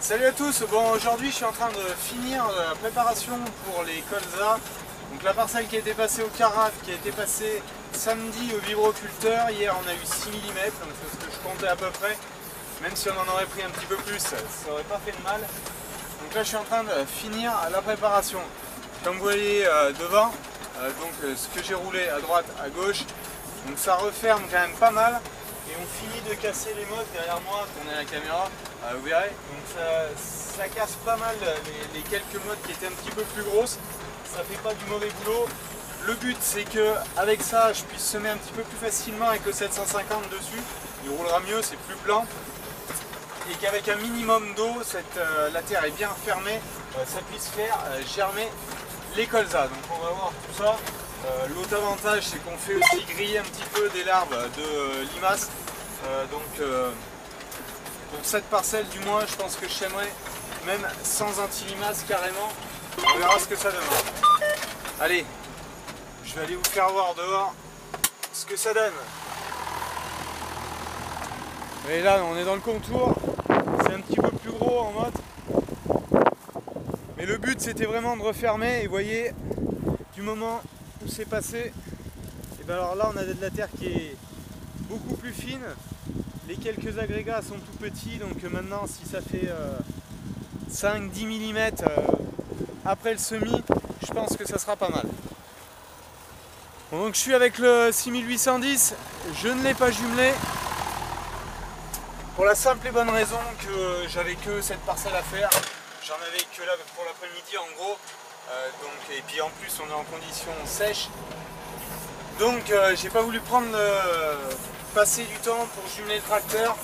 Salut à tous, bon aujourd'hui je suis en train de finir la préparation pour les colzas. Donc la parcelle qui a été passée au carafe, qui a été passée samedi au vibroculteur, hier on a eu 6 mm, c'est ce que je comptais à peu près. Même si on en aurait pris un petit peu plus, ça aurait pas fait de mal. Donc là je suis en train de finir la préparation. Comme vous voyez euh, devant, euh, donc euh, ce que j'ai roulé à droite, à gauche, ça referme quand même pas mal. Et on finit de casser les modes derrière moi, tournez la caméra, vous verrez. Donc ça, casse pas mal les, quelques modes qui étaient un petit peu plus grosses. Ça fait pas du mauvais boulot. Le but c'est que avec ça je puisse semer un petit peu plus facilement avec le 750 dessus. Il roulera mieux, c'est plus blanc. Et qu'avec un minimum d'eau, la terre est bien fermée, ça puisse faire germer les colzas. Donc on va voir tout ça. Euh, l'autre avantage c'est qu'on fait aussi griller un petit peu des larves de euh, limaces. Euh, donc pour cette parcelle du moins je pense que je même sans anti-limaces carrément. On verra ce que ça donne. Allez, je vais aller vous faire voir dehors ce que ça donne. Et là on est dans le contour, c'est un petit peu plus gros en mode. Mais le but c'était vraiment de refermer et vous voyez du moment où c'est passé, et bien alors là on a de la terre qui est beaucoup plus fine. Les quelques agrégats sont tout petits donc maintenant si ça fait 5-10 euh, mm euh, après le semis, je pense que ça sera pas mal. donc je suis avec le 6810, je ne l'ai pas jumelé. Pour la simple et bonne raison que j'avais que cette parcelle à faire. J'en avais que là pour l'après-midi en gros. Euh, et puis en plus on est en condition sèche. Donc euh, j'ai pas voulu prendre passer du temps pour jumeler le tracteur.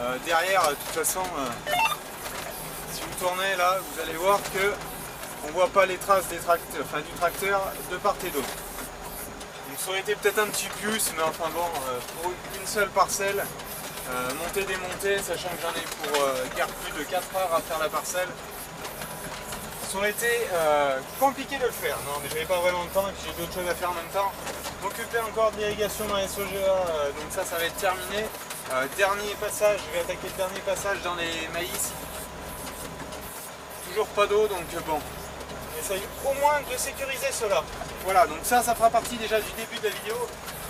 Euh, derrière de toute façon si vous tournez là vous allez voir que on voit pas les traces du tracteur de part et d'autre. Donc ça aurait été peut-être un petit plus mais enfin bon pour une seule parcelle monter démonter sachant que j'en ai pour plus de 4 heures à faire la parcelle aurait été euh, compliqué de le faire. Non, mais j'avais pas vraiment le temps et puis j'ai d'autres choses à faire en même temps. M'occuper encore de l'irrigation dans les SOGA, euh, donc ça, ça va être terminé. Euh, dernier passage, je vais attaquer le dernier passage dans les maïs. Toujours pas d'eau, donc bon, essaye au moins de sécuriser cela. Voilà, donc ça, ça fera partie déjà du début de la vidéo.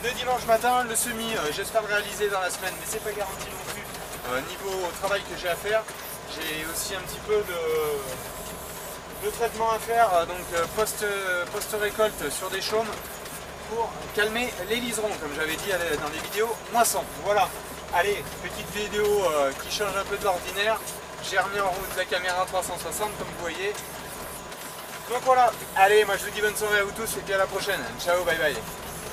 De dimanche matin, le semis, j'espère le réaliser dans la semaine, mais c'est pas garanti non plus. niveau travail que j'ai à faire, j'ai aussi un petit peu de deux traitements à faire euh, donc euh, euh, post-récolte sur des chaumes pour calmer les liserons, comme j'avais dit dans les vidéos moisson. Voilà, allez, petite vidéo qui change un peu de l'ordinaire. J'ai remis en route la caméra 360 comme vous voyez. Donc voilà, allez, moi je vous dis bonne soirée à vous tous et puis à la prochaine. Ciao, bye bye.